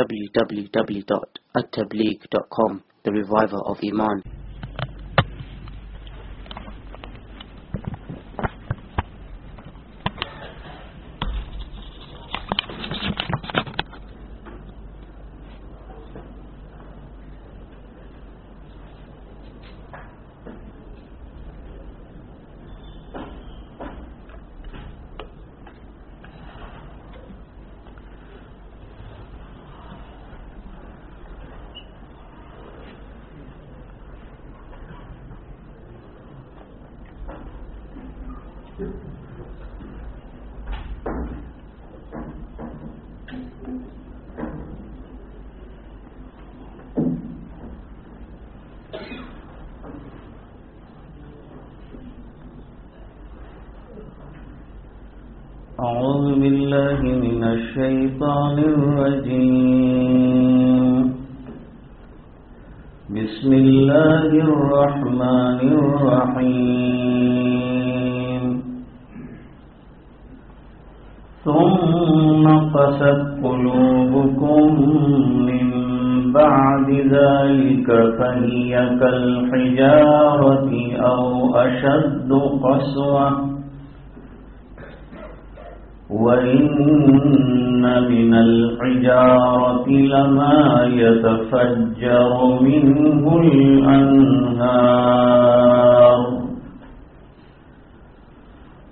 www.attableek.com, the reviver of Iman. وإن من الحجارة لما يتفجر منه الأنهار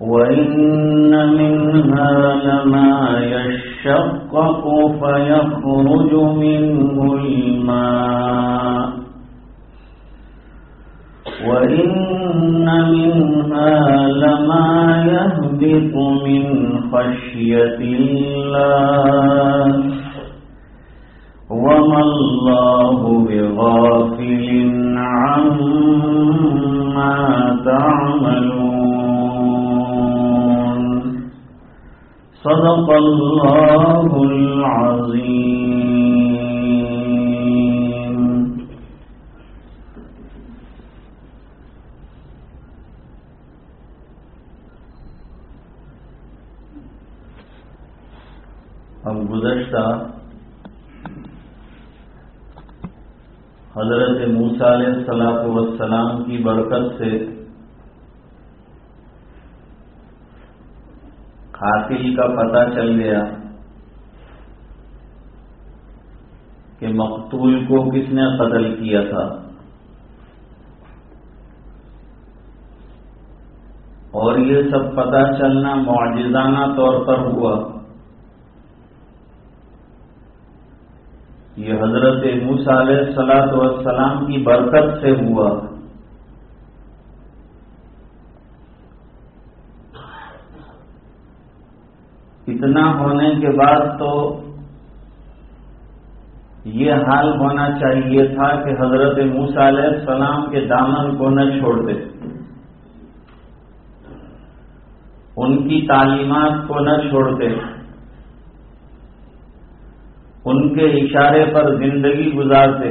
وإن منها لما يشقق فيخرج منه الماء وإن منها لما يهبط من خشية الله وما الله بغافل عما تعملون صدق الله العظيم حضرت موسا علیہ السلاط وسلام کی برکت سے قاتل کا پتہ چل گیا کہ مقتول کو کس نے قتل کیا تھا۔ اور یہ سب پتہ چلنا معجزانہ طور پر ہوا۔ یہ حضرت موسا علیہ السلاط والسلام کی برکت سے ہوا۔ اتنا ہونے کے بعد تو یہ حال ہونا چاہیے تھا کہ حضرت موسا علیہ السلام کے دامن کو نہ چھوڑ دے۔ ان کی تعلیمات کو نہ چھوڑ دے۔ ان کے اشارے پر زندگی گزارتے۔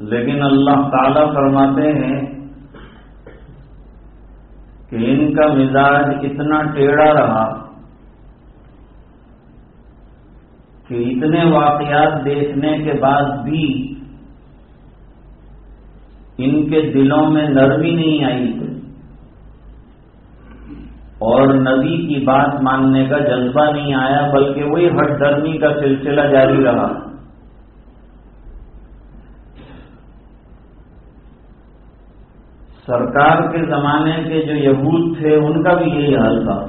لیکن اللہ تعالی فرماتے ہیں کہ ان کا مزاج اتنا ٹیڑھا رہا کہ اتنے واقعات دیکھنے کے بعد بھی ان کے دلوں میں نرمی نہیں آئی۔ اور نبی کی بات ماننے کا جذبہ نہیں آیا، بلکہ وہی ہٹ درمی کا سلسلہ جاری رہا۔ سرکار کے زمانے کے جو یہود تھے، ان کا بھی یہی حال تھا۔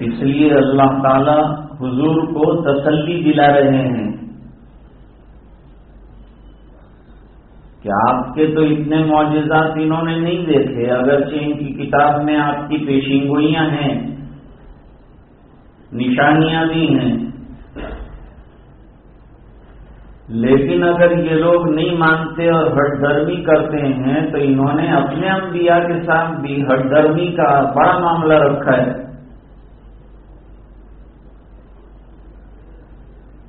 اس لیے اللہ تعالی حضور کو تسلی دلا رہے ہیں۔ کہ آپ کے تو اتنے معجزات انہوں نے نہیں دیکھے، اگرچہ ان کی کتاب میں آپ کی پیشینگوئیاں ہیں، نشانیاں بھی ہیں۔ لیکن اگر یہ لوگ نہیں مانتے اور ہٹ درمی کرتے ہیں، تو انہوں نے اپنے انبیاء کے ساتھ بھی ہٹ درمی کا بڑا معاملہ رکھا ہے۔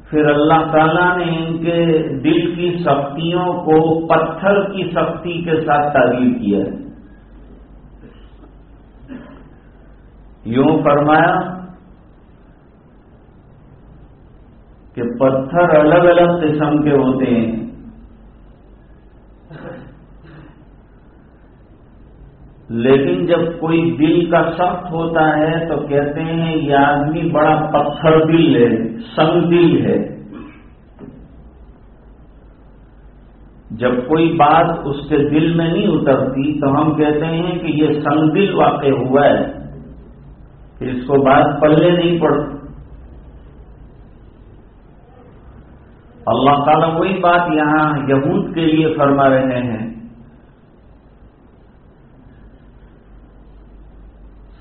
پھر اللہ تعالیٰ نے ان کے دل کی سختیوں کو پتھر کی سختی کے ساتھ تعبیر کیا ہے۔ یوں فرمایا کہ پتھر الگ الگ قسم کے ہوتے ہیں۔ لیکن جب کوئی دل کا سخت ہوتا ہے تو کہتے ہیں یہ آدمی بڑا پتھر دل ہے سنگ دل ہے۔ جب کوئی بات اس کے دل میں نہیں اترتی تو ہم کہتے ہیں کہ یہ سنگ دل واقع ہوا ہے۔ کہ اس کو بات پلے نہیں پڑتی۔ اللہ تعالیٰ وہی بات یہاں یہود کے لیے فرما رہے ہیں۔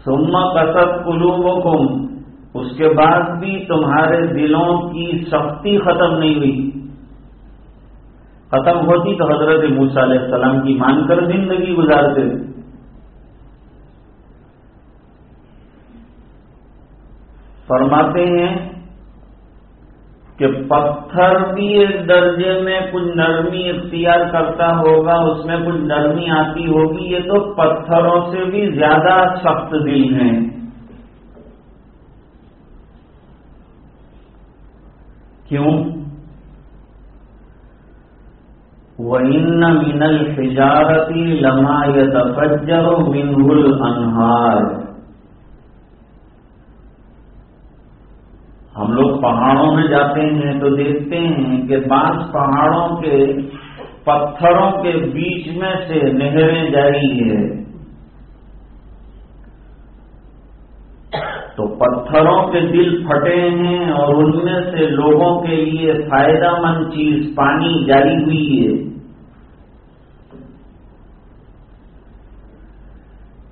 سما کسب قلوبکم، اس کے بعد بھی تمہارے دلوں کی سختی ختم نہیں ہوئی۔ ختم ہوتی تو حضرت موسیٰ علیہ السلام کی مان کر زندگی گزارتے۔ فرماتے ہیں کہ پتھر بھی ایک درجے میں کچھ نرمی اختیار کرتا ہوگا، اس میں کچھ نرمی آتی ہوگی، یہ تو پتھروں سے بھی زیادہ سخت دل ہیں کیوں؟ وَإِنَّ مِنَ الْحِجَارَةِ لَمَا يَتَفَجَّرُ مِنْهُ الْأَنْهَارُ۔ ہم لوگ پہاڑوں میں جاتے ہیں تو دیکھتے ہیں کہ بعض پہاڑوں کے پتھروں کے بیچ میں سے نہریں جاری ہے تو پتھروں کے دل پھٹے ہیں اور ان میں سے لوگوں کے لیے فائدہ مند چیز پانی جاری ہوئی ہے۔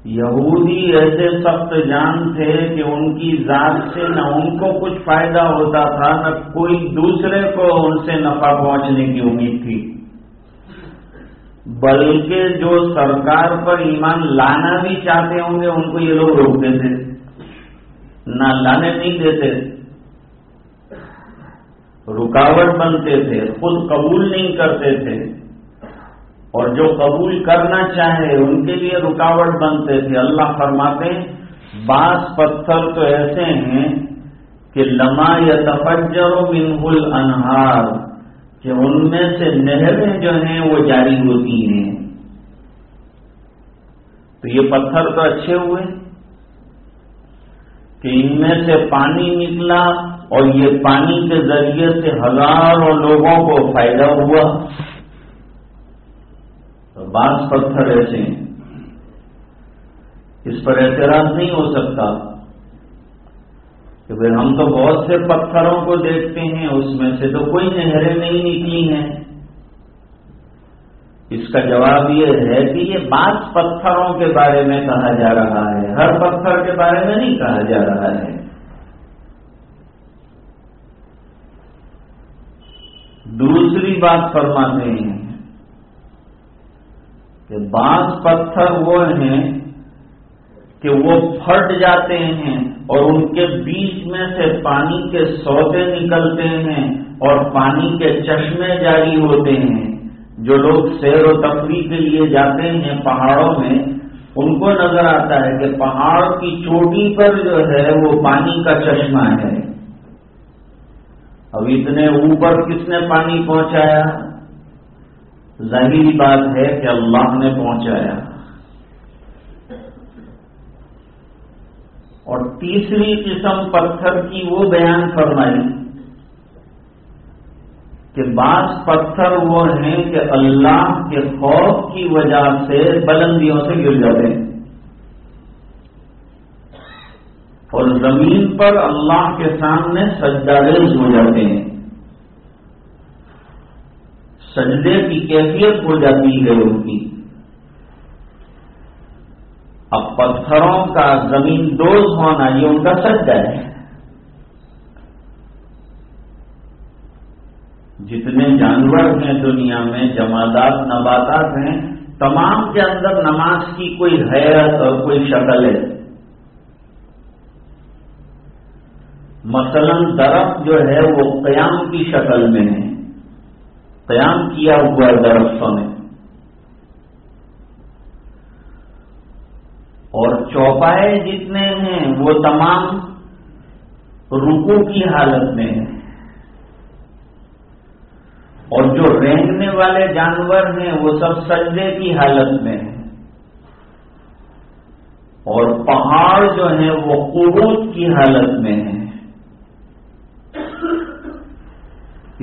یہودی ایسے سخت جان تھے کہ ان کی ذات سے نہ ان کو کچھ فائدہ ہوتا تھا، نہ کوئی دوسرے کو ان سے نفع پہنچنے کی امید تھی۔ بلکہ جو سرکار پر ایمان لانا بھی چاہتے ہوں گے، ان کو یہ لوگ روکتے تھے نہ لانے نہیں دیتے۔ رکاوٹ بنتے تھے، خود قبول نہیں کرتے تھے۔ اور جو قبول کرنا چاہے، ان کے لیے رکاوٹ بنتے تھے۔ اللہ فرماتے بعض پتھر تو ایسے ہیں کہ لما یا تفجر منہ انہار کہ ان میں سے نہریں جو ہیں وہ جاری ہوتی ہیں۔ تو یہ پتھر تو اچھے ہوئے، کہ ان میں سے پانی نکلا اور یہ پانی کے ذریعے سے ہزاروں لوگوں کو فائدہ ہوا۔ بعض پتھر ایسے ہیں۔ اس پر اعتراض نہیں ہو سکتا کہ ہم تو بہت سے پتھروں کو دیکھتے ہیں، اس میں سے تو کوئی نہریں نہیں نکلی ہیں۔ اس کا جواب یہ ہے کہ یہ بعض پتھروں کے بارے میں کہا جا رہا ہے۔ ہر پتھر کے بارے میں نہیں کہا جا رہا ہے۔ دوسری بات فرماتے ہیں۔ کہ بعض پتھر وہ ہیں کہ وہ پھٹ جاتے ہیں اور ان کے بیچ میں سے پانی کے سودے نکلتے ہیں اور پانی کے چشمے جاری ہوتے ہیں۔ جو لوگ سیر و تفریح کے لیے جاتے ہیں پہاڑوں میں، ان کو نظر آتا ہے کہ پہاڑ کی چوٹی پر جو ہے وہ پانی کا چشمہ ہے۔ اب اتنے اوپر کس نے پانی پہنچایا؟ ظاہری بات ہے کہ اللہ نے پہنچایا۔ اور تیسری قسم پتھر کی وہ بیان فرمائی کہ بعض پتھر وہ ہیں کہ اللہ کے خوف کی وجہ سے بلندیوں سے گر جاتے ہیں۔ اور زمین پر اللہ کے سامنے سجداریز ہو جاتے ہیں۔ سجدے کی کیفیت ہو جاتی ہے ان کی۔ اب پتھروں کا زمین دوز ہونا یہ ان کا سجدہ ہے۔ جتنے جانور ہیں دنیا میں، جمادات، نباتات ہیں، تمام کے اندر نماز کی کوئی حیرت اور کوئی شکل ہے۔ مثلا درخت جو ہے وہ قیام کی شکل میں ہے۔ قیام کیا ہوا ہے درختوں نے۔ اور چوپائے جتنے ہیں، وہ تمام رکو کی حالت میں ہیں۔ اور جو رینگنے والے جانور ہیں، وہ سب سجدے کی حالت میں ہیں۔ اور پہاڑ جو ہیں، وہ قروج کی حالت میں ہیں۔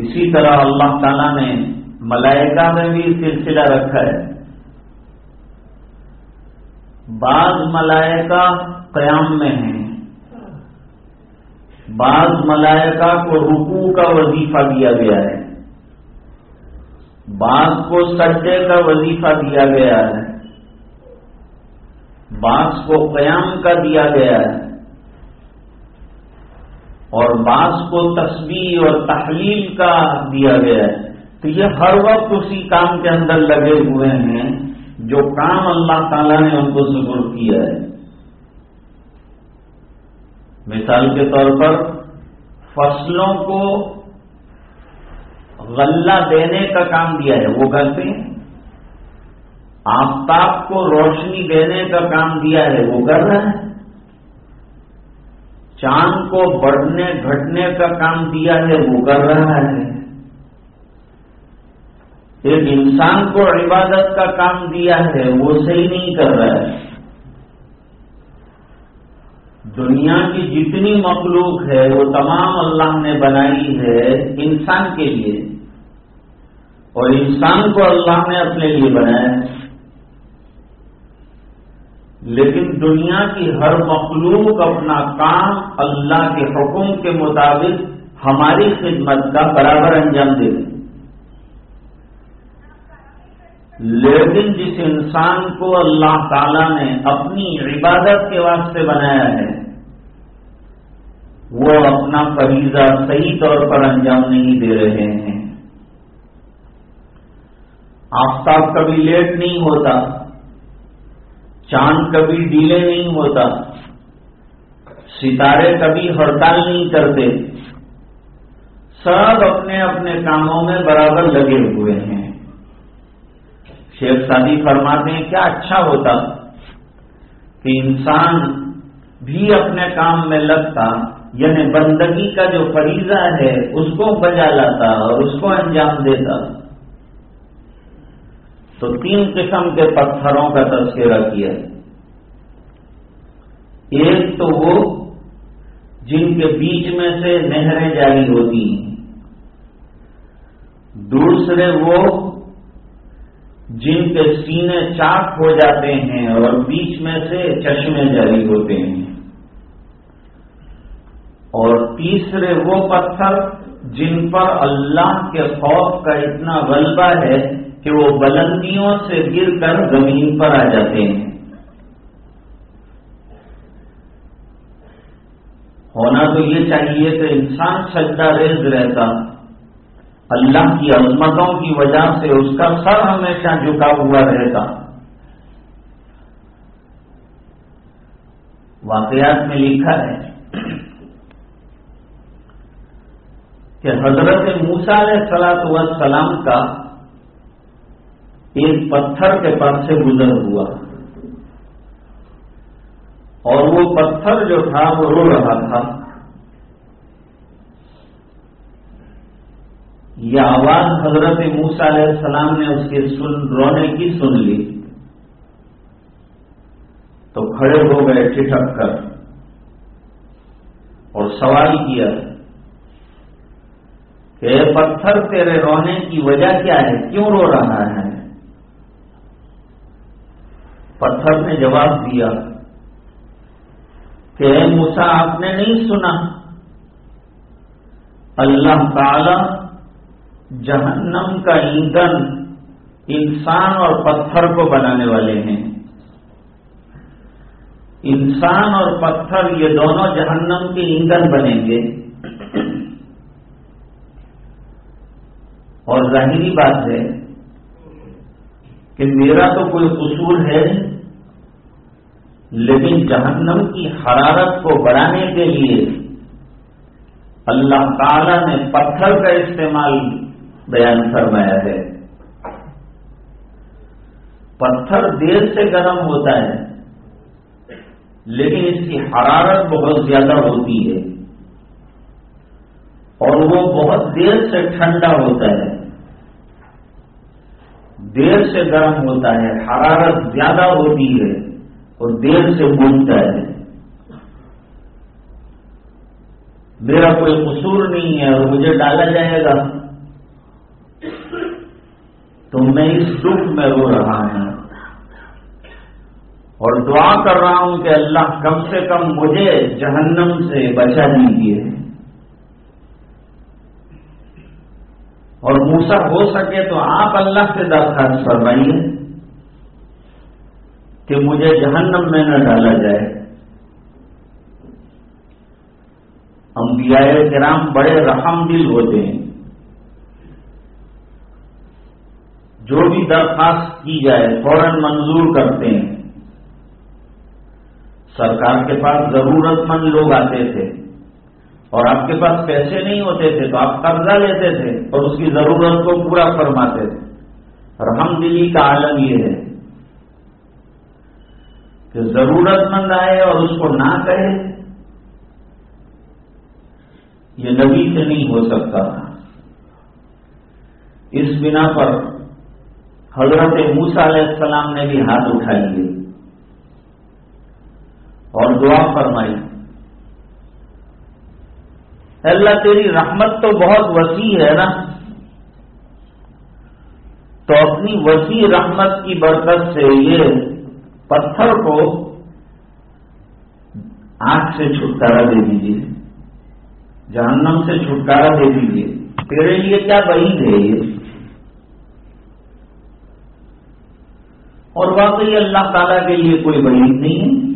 اسی طرح اللہ تعالیٰ نے ملائکہ میں بھی سلسلہ رکھا ہے۔ بعض ملائکہ قیام میں ہیں۔ بعض ملائکہ کو رکوع کا وظیفہ دیا گیا ہے۔ بعض کو سجدے کا وظیفہ دیا گیا ہے۔ بعض کو قیام کا دیا گیا ہے۔ اور بعض کو تسبیح اور تحلیل کا دیا گیا ہے۔ تو یہ ہر وقت اسی کام کے اندر لگے ہوئے ہیں جو کام اللہ تعالیٰ نے ان کو ضرور کیا ہے۔ مثال کے طور پر فصلوں کو غلہ دینے کا کام دیا ہے۔ وہ کرتے ہیں آفتاب کو روشنی دینے کا کام دیا ہے۔ وہ کر رہا ہے۔ چاند کو بڑھنے گھٹنے کا کام دیا ہے، وہ کر رہا ہے۔ ایک انسان کو عبادت کا کام دیا ہے، وہ صحیح نہیں کر رہا ہے۔ دنیا کی جتنی مخلوق ہے، وہ تمام اللہ نے بنائی ہے انسان کے لیے۔ اور انسان کو اللہ نے اپنے لیے بنایا۔ لیکن دنیا کی ہر مخلوق اپنا کام اللہ کے حکم کے مطابق ہماری خدمت کا برابر انجام دے دیں لیکن جس انسان کو اللہ تعالی نے اپنی عبادت کے واسطے بنایا ہے، وہ اپنا فریضہ صحیح طور پر انجام نہیں دے رہے ہیں۔ آفتاب کبھی لیٹ نہیں ہوتا۔ چاند کبھی ڈیلے نہیں ہوتا، ستارے کبھی ہڑتال نہیں کرتے۔ سب اپنے اپنے کاموں میں برابر لگے ہوئے ہیں۔ شیخ سادی فرماتے ہیں، کیا اچھا ہوتا کہ انسان بھی اپنے کام میں لگتا یعنی بندگی کا جو فریضہ ہے، اس کو بجا لاتا اور اس کو انجام دیتا۔ تو تین قسم کے پتھروں کا تذکرہ کیا ایک تو وہ جن کے بیچ میں سے نہریں جاری ہوتی ہیں۔ دوسرے وہ جن کے سینے چاک ہو جاتے ہیں اور بیچ میں سے چشمے جاری ہوتے ہیں۔ اور تیسرے وہ پتھر جن پر اللہ کے خوف کا اتنا غلبہ ہے کہ وہ بلندیوں سے گر کر زمین پر آ جاتے ہیں۔ ہونا تو یہ چاہیے کہ انسان سجدہ ریز رہتا۔ اللہ کی عظمتوں کی وجہ سے اس کا سر ہمیشہ جھکا ہوا رہتا۔ واقعات میں لکھا ہے کہ حضرت موسا علیہ سلاط وسلام کا ایک پتھر کے پاس سے گزر ہوا۔ اور وہ پتھر جو تھا وہ رو رہا تھا۔ یہ آواز حضرت موسا علیہ السلام نے اس کے سن، رونے کی سن لی۔ تو کھڑے ہو گئے، ٹھٹک کر۔ اور سوال کیا کہ پتھر، تیرے رونے کی وجہ کیا ہے؟ کیوں رو رہا ہے؟ پتھر نے جواب دیا کہ موسا آپ نے نہیں سنا۔ اللہ تعالی جہنم کا ایندھن انسان اور پتھر کو بنانے والے ہیں۔ انسان اور پتھر، یہ دونوں جہنم کے ایندھن بنیں گے۔ اور ظاہری بات ہے کہ میرا تو کوئی قصور ہے لیکن جہنم کی حرارت کو بڑھانے کے لیے اللہ تعالی نے پتھر کا استعمال بیان فرمایا ہے۔ پتھر دیر سے گرم ہوتا ہے، لیکن اس کی حرارت بہت زیادہ ہوتی ہے۔ اور وہ بہت دیر سے ٹھنڈا ہوتا ہے۔ دیر سے گرم ہوتا ہے، حرارت زیادہ ہوتی ہے۔ اور دیر سے بولتا ہے۔ میرا کوئی قصور نہیں ہے اور مجھے ڈالا جائے گا۔ تو میں اس دکھ میں رو رہا ہوں۔ اور دعا کر رہا ہوں کہ اللہ کم سے کم مجھے جہنم سے بچا دیجیے۔ اور موسا ہو سکے تو آپ اللہ سے درخواست فرمائیے۔ کہ مجھے جہنم میں نہ ڈالا جائے۔ انبیاء کرام بڑے رحم دل ہوتے ہیں۔ جو بھی درخواست کی جائے، فوراً منظور کرتے ہیں۔ سرکار کے پاس ضرورت مند لوگ آتے تھے۔ اور آپ کے پاس پیسے نہیں ہوتے تھے، تو آپ قرضہ لیتے تھے اور اس کی ضرورت کو پورا فرماتے تھے۔ رحم دلی کا عالم یہ ہے۔ کہ ضرورت مند آئے اور اس کو نہ کہے، یہ نبی سے نہیں ہو سکتا تھا۔ اس بنا پر حضرت موسا علیہ السلام نے بھی ہاتھ اٹھا لیے اور دعا فرمائی۔ اللہ تیری رحمت تو بہت وسیع ہے نا۔ تو اپنی وسیع رحمت کی برکت سے یہ پتھر کو آنکھ سے چھٹکارا دے دیجیے جہنم سے چھٹکارا دے دیجیے تیرے لیے کیا بعید ہے یہ؟ اور واقعی اللہ تعالیٰ کے لیے کوئی بعید نہیں ہے۔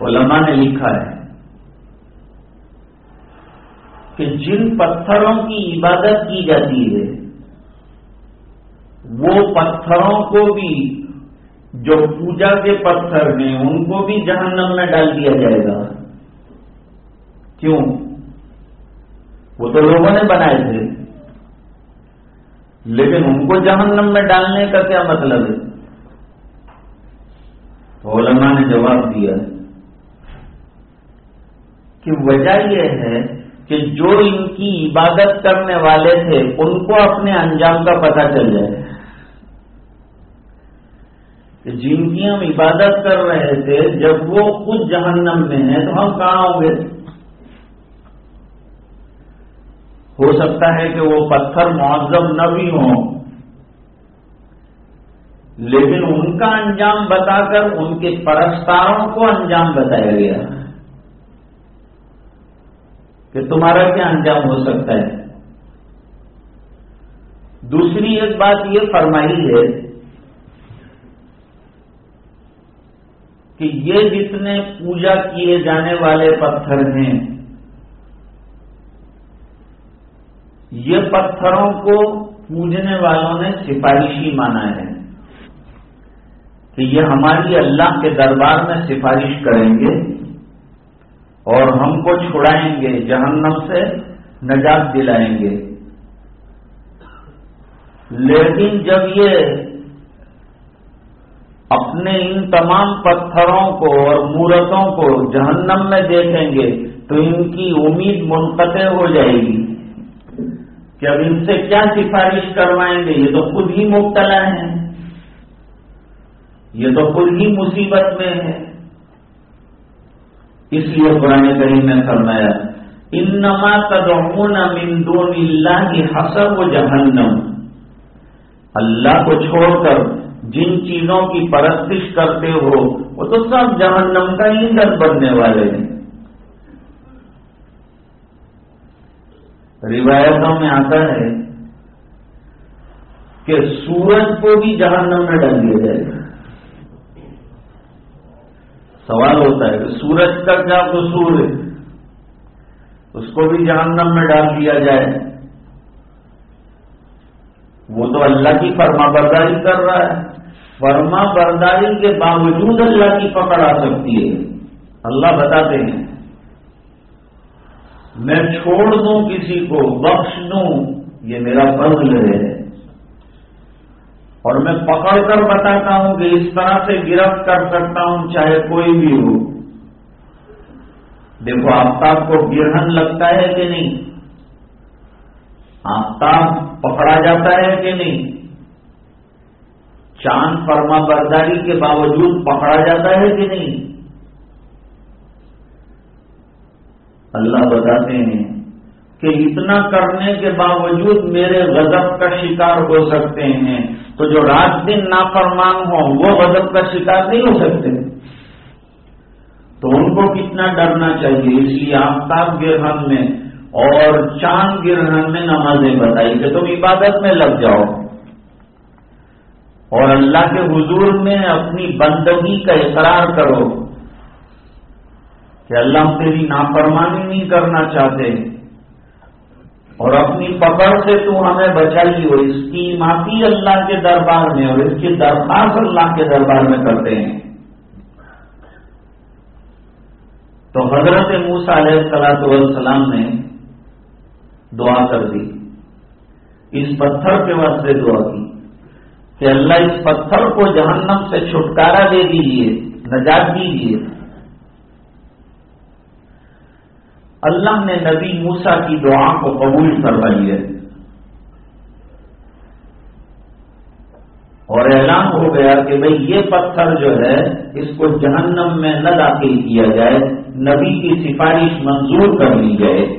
علماء نے لکھا ہے کہ جن پتھروں کی عبادت کی جاتی ہے وہ پتھروں کو بھی، جو پوجا کے پتھر ہیں، ان کو بھی جہنم میں ڈال دیا جائے گا۔ کیوں؟ وہ تو لوگوں نے بنائے تھے۔ لیکن ان کو جہنم میں ڈالنے کا کیا مطلب ہے؟ تو علماء نے جواب دیا کہ وجہ یہ ہے کہ جو ان کی عبادت کرنے والے تھے، ان کو اپنے انجام کا پتہ چل جائے۔ جن کی ہم عبادت کر رہے تھے، جب وہ خود جہنم میں ہیں تو ہم کہاں ہوں گے؟ ہو سکتا ہے کہ وہ پتھر معذب نہ بھی ہوں۔ لیکن ان کا انجام بتا کر ان کے پرستاروں کو انجام بتایا گیا۔ کہ تمہارا کیا انجام ہو سکتا ہے؟ دوسری ایک بات یہ فرمائی ہے کہ یہ جتنے پوجا کیے جانے والے پتھر ہیں، یہ پتھروں کو پوجنے والوں نے سفارشی مانا ہے کہ یہ ہماری اللہ کے دربار میں سفارش کریں گے اور ہم کو چھڑائیں گے، جہنم سے نجات دلائیں گے۔ لیکن جب یہ اپنے ان تمام پتھروں کو اور مورتوں کو جہنم میں دیکھیں گے تو ان کی امید منقطع ہو جائے گی کہ اب ان سے کیا سفارش کروائیں گے؟ یہ تو خود ہی مبتلا ہیں۔ یہ تو خود ہی مصیبت میں ہے اس لیے قرآن کریم نے فرمایا ان نما تدعون من دون اللہ کی حسب و جہنم۔ اللہ کو چھوڑ کر جن چیزوں کی پرستش کرتے ہو، وہ تو سب جہنم کا ایندھن بننے والے ہیں۔ روایتوں میں آتا ہے کہ سورج کو بھی جہنم میں ڈال دیا جائے۔ گا سوال ہوتا ہے کہ سورج کا کیا قصور ہے؟ اس کو بھی جہنم میں ڈال دیا جائے۔ وہ تو اللہ کی فرما برداری کر رہا ہے۔ فرما برداری کے باوجود اللہ کی پکڑ آ سکتی ہے۔ اللہ بتاتے ہیں۔ میں چھوڑ دوں کسی کو، بخش دوں، یہ میرا فضل ہے۔ اور میں پکڑ کر بتاتا ہوں کہ اس طرح سے گرفت کر سکتا ہوں، چاہے کوئی بھی ہو۔ دیکھو، آفتاب کو گرہن لگتا ہے کہ نہیں؟ آفتاب پکڑا جاتا ہے کہ نہیں؟ چاند فرما برداری کے باوجود پکڑا جاتا ہے کہ نہیں؟ اللہ بتاتے ہیں کہ اتنا کرنے کے باوجود میرے غضب کا شکار ہو سکتے ہیں۔ تو جو رات دن نافرمان ہوں، وہ غضب کا شکار نہیں ہو سکتے۔ تو ان کو کتنا ڈرنا چاہیے؟ اس لیے آفتاب گرہن میں اور چاند گرہن میں نمازیں بتائی کہ تم عبادت میں لگ جاؤ۔ اور اللہ کے حضور میں اپنی بندگی کا اقرار کرو کہ اللہ تیری نافرمانی نہیں کرنا چاہتے اور اپنی پکڑ سے تو ہمیں بچائی ہو اس کی معافی اللہ کے دربار میں اور اس کی درخواست اللہ کے دربار میں کرتے ہیں۔ تو حضرت موسا علیہ السلاۃ والسلام نے دعا کر دی۔ اس پتھر کے واسطے دعا کی۔ کہ اللہ اس پتھر کو جہنم سے چھٹکارا دے دیجیے نجات دیجیے اللہ نے نبی موسا کی دعا کو قبول کروائی ہے۔ اور اعلان ہو گیا کہ بھئی یہ پتھر جو ہے، اس کو جہنم میں نہ داخل کیا جائے، نبی کی سفارش منظور کر لی جائے۔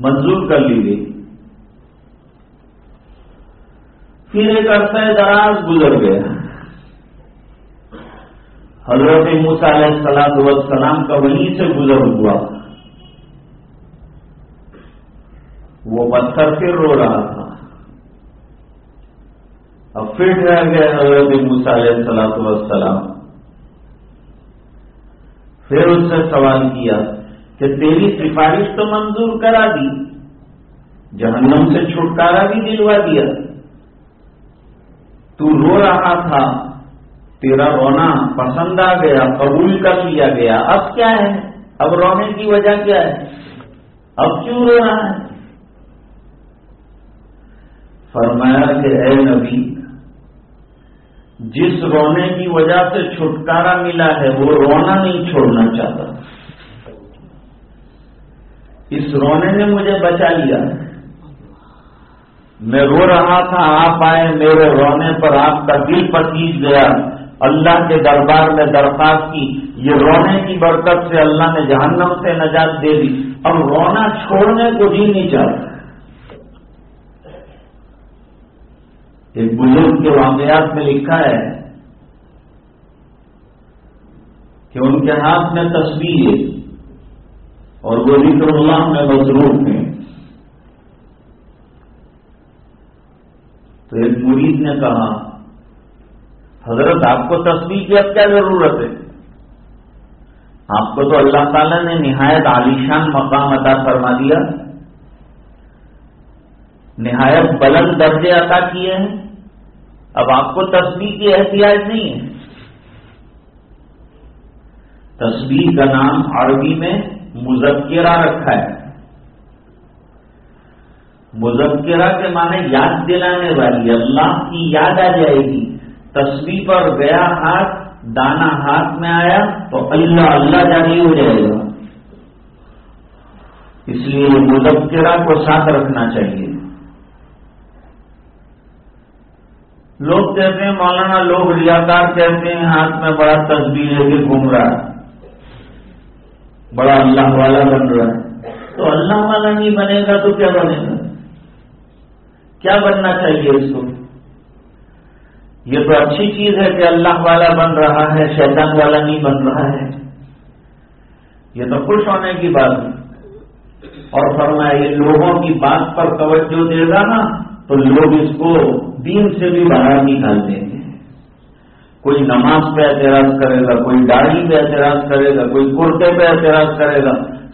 منظور کر لی گئی۔ پھر ایک عرصہ دراز گزر گیا۔ حضرت موسا علیہ السلام والسلام کا وہیں سے گزر ہوا۔ وہ پتھر پھر رو رہا تھا۔ اب پھر رہ گئے حضرت موسا علیہ السلام والسلام پھر اس سے سوال کیا کہ تیری سفارش تو منظور کرا دی، جہنم سے چھٹکارا بھی دلوا دیا۔ تو رو رہا تھا۔ تیرا رونا پسند آ گیا، قبول کر لیا گیا۔ اب کیا ہے؟ اب رونے کی وجہ کیا ہے؟ اب کیوں رو رہا ہے؟ فرمایا کہ اے نبی، جس رونے کی وجہ سے چھٹکارا ملا ہے، وہ رونا نہیں چھوڑنا چاہتا۔ اس رونے نے مجھے بچا لیا۔ میں رو رہا تھا، آپ آئے میرے رونے پر، آپ کا دل پتیج گیا۔ اللہ کے دربار میں درخواست کی۔ یہ رونے کی برکت سے اللہ نے جہنم سے نجات دے دی۔ اب رونا چھوڑنے کو جی نہیں چاہتا۔ ایک بزرگ کے واقعات میں لکھا ہے کہ ان کے ہاتھ میں تصویر ہے اور وہ ذکر اللہ میں مصروف ہیں۔ تو ایک مرید نے کہا، حضرت آپ کو تصویر کی اب کیا ضرورت ہے؟ آپ کو تو اللہ تعالیٰ نے نہایت عالیشان مقام عطا فرما دیا۔ نہایت بلند درجے عطا کیے ہیں۔ اب آپ کو تصویر کی احتیاط نہیں ہے۔ تصویر کا نام عربی میں مذکرہ رکھا ہے۔ مذکرہ کے معنی یاد دلانے والی، اللہ کی یاد آ جائے گی۔ تصویر پر گیا ہاتھ، دانا ہاتھ میں آیا تو اللہ اللہ جاری ہو جائے گا۔ اس لیے مذکرہ کو ساتھ رکھنا چاہیے۔ لوگ کہتے ہیں، مولانا لوگ ریاکار کہتے ہیں، ہاتھ میں بڑا تصویر لے کے گھوم رہا ہے۔ بڑا اللہ والا بن رہا ہے۔ تو اللہ والا نہیں بنے گا تو کیا بنے گا؟ کیا بننا چاہیے اس کو؟ یہ تو اچھی چیز ہے کہ اللہ والا بن رہا ہے، شیطان والا نہیں بن رہا ہے۔ یہ تو خوش ہونے کی بات ہے۔ اور فرمایا یہ لوگوں کی بات پر توجہ دے گا نا تو لوگ اس کو دین سے بھی باہر نکال دیں گے۔ کوئی نماز پہ اعتراض کرے گا، کوئی داڑھی پہ اعتراض کرے گا، کوئی کرتے پہ اعتراض کرے گا،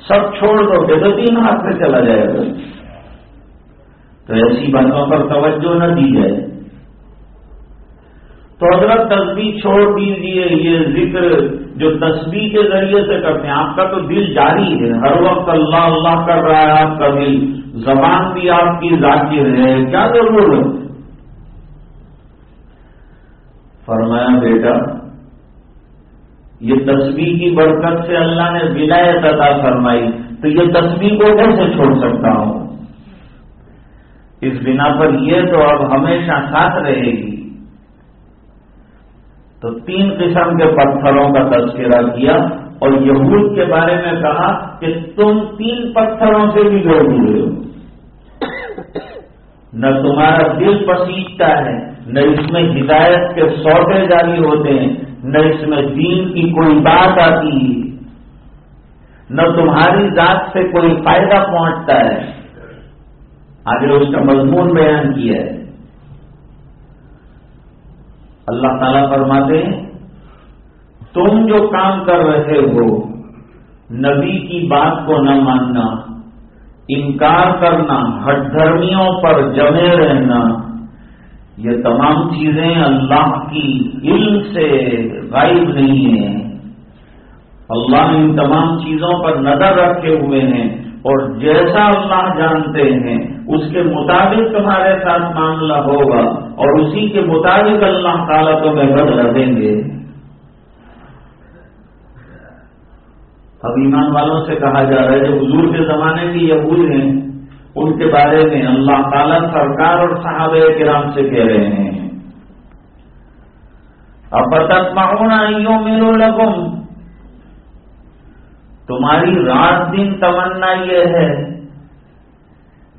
سب چھوڑ دو گے تو تین ہاتھ سے چلا جائے گا۔ تو ایسی باتوں پر توجہ نہ دی جائے۔ تو حضرت تصویر چھوڑ دیجیے یہ ذکر جو تصویر کے ذریعے سے کرتے ہیں، آپ کا تو دل جاری ہے۔ ہر وقت اللہ اللہ کر رہا ہے، آپ کا دل۔ زبان بھی آپ کی ذاکر ہے، کیا ضرورت؟ فرمایا، بیٹا، یہ تصویر کی برکت سے اللہ نے ولایت عطا فرمائی، تو یہ تصویر کو کیسے چھوڑ سکتا ہوں؟ اس بنا پر یہ تو اب ہمیشہ ساتھ رہے گی۔ تو تین قسم کے پتھروں کا تذکرہ کیا اور یہود کے بارے میں کہا کہ تم تین پتھروں سے بھی جوڑ ہوئے ہو۔ نہ تمہارا دل پسیجتا ہے، نہ اس میں ہدایت کے سودے جاری ہوتے ہیں، نہ اس میں دین کی کوئی بات آتی نہ تمہاری ذات سے کوئی فائدہ پہنچتا ہے۔ آگے اس کا مضمون بیان کیا ہے۔ اللہ تعالیٰ فرماتے ہیں، تم جو کام کر رہے ہو، نبی کی بات کو نہ ماننا، انکار کرنا، ہٹ دھرمیوں پر جمے رہنا، یہ تمام چیزیں اللہ کی علم سے غائب نہیں ہیں۔ اللہ نے ان تمام چیزوں پر نظر رکھے ہوئے ہیں اور جیسا اللہ جانتے ہیں اس کے مطابق تمہارے ساتھ معاملہ ہوگا اور اسی کے مطابق اللہ تعالیٰ تمہیں بدلا دیں گے۔ اب ایمان والوں سے کہا جا رہا ہے جو حضور کے زمانے کی یہ ہیں، ان کے بارے میں اللہ تعالیٰ سرکار اور صحابہ کرام سے کہہ رہے ہیں۔ اب تک معاون یوں میرو لگوں تمہاری رات دن تمنا یہ ہے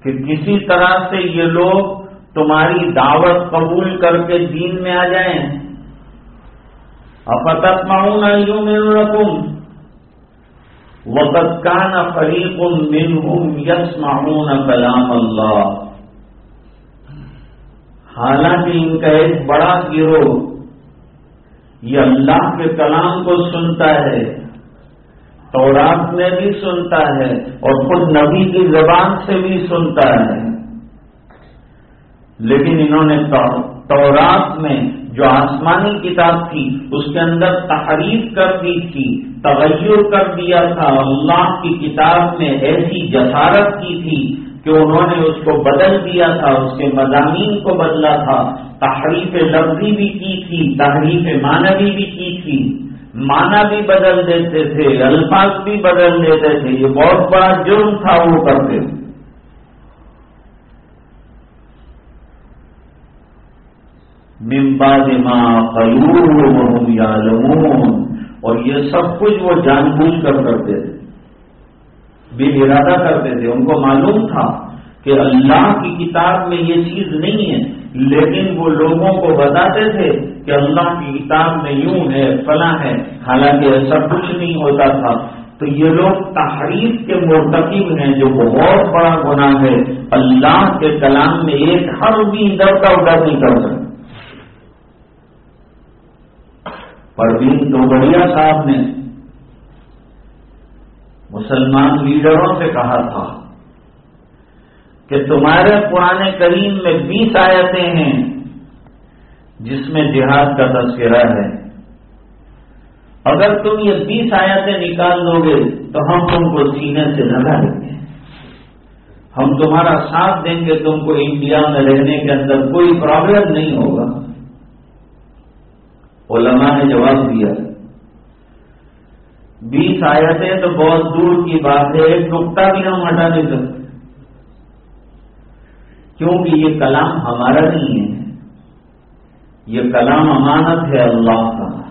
کہ کسی طرح سے یہ لوگ تمہاری دعوت قبول کر کے دین میں آ جائیں۔ اپتک معاون یوں میرو رقم وقت کا نہ فریق منہم یس معمون کلام اللہ۔ حالانکہ ان کا ایک بڑا گروہ یہ اللہ کے کلام کو سنتا ہے۔ تورات میں بھی سنتا ہے اور خود نبی کی زبان سے بھی سنتا ہے۔ لیکن انہوں نے تورات میں جو آسمانی کتاب تھی، اس کے اندر تحریف کر دی تھی، تغیر کر دیا تھا۔ اللہ کی کتاب میں ایسی جسارت کی تھی کہ انہوں نے اس کو بدل دیا تھا، اس کے مضامین کو بدلا تھا۔ تحریف لفظی بھی کی تھی، تحریف مانوی بھی کی تھی۔ مانا بھی بدل دیتے تھے، الفاظ بھی بدل دیتے تھے، یہ بہت بڑا جرم تھا وہ کرتے تھے ممبا دما قیور یا اور یہ سب کچھ وہ جان بوجھ کر کرتے تھے، بے ارادہ کرتے تھے۔ ان کو معلوم تھا کہ اللہ کی کتاب میں یہ چیز نہیں ہے، لیکن وہ لوگوں کو بتاتے تھے کہ اللہ کی کتاب میں یوں ہے، فلاں ہے، حالانکہ ایسا کچھ نہیں ہوتا تھا۔ تو یہ لوگ تحریف کے مرتکب ہیں، جو بہت بڑا گناہ ہے۔ اللہ کے کلام میں ایک ہر بھی ادھر کا ادھر نہیں کر سکتے پروین بڑھیا صاحب نے مسلمان لیڈروں سے کہا تھا کہ تمہارے پرانے کریم میں بیس آیتیں ہیں۔ جس میں جہاد کا تذکرہ ہے۔ اگر تم یہ بیس آیتیں نکال دو گے تو ہم تم کو سینے سے لگا دیں گے۔ ہم تمہارا ساتھ دیں گے، تم کو انڈیا میں رہنے کے اندر کوئی پرابلم نہیں ہوگا۔ علماء نے جواب دیا۔ بیس آیتیں تو بہت دور کی بات ہے، ایک نقطہ بھی ہم ہٹا نہیں سکتے۔ کیونکہ یہ کلام ہمارا نہیں ہے۔ یہ کلام امانت ہے اللہ کا۔